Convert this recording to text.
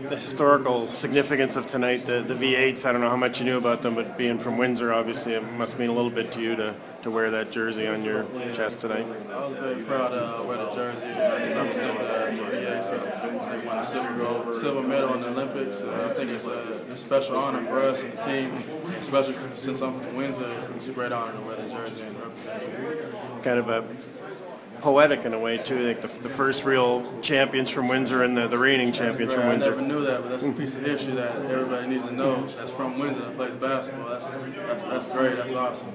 the historical significance of tonight, the, the V8s. I don't know how much you knew about them, but being from Windsor, obviously, it must mean a little bit to you to, to wear that jersey on your chest tonight. I was very proud to uh, wear the jersey and represent the, the V8. So they won the silver silver medal in the Olympics. Uh, I think it's a, a special honor for us and the team, especially since I'm from Windsor. It's a great honor to wear the jersey and represent. Kind of a poetic in a way too. Like the, the first real champions from Windsor and the, the reigning champions from Windsor. I never knew that, but that's a piece of history that everybody needs to know. That's from Windsor that plays basketball. That's, that's, that's great. That's awesome.